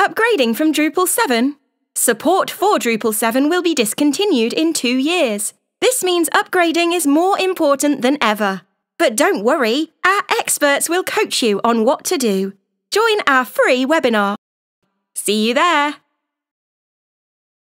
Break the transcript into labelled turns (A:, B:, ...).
A: Upgrading from Drupal 7? Support for Drupal 7 will be discontinued in two years. This means upgrading is more important than ever. But don't worry, our experts will coach you on what to do. Join our free webinar. See you there!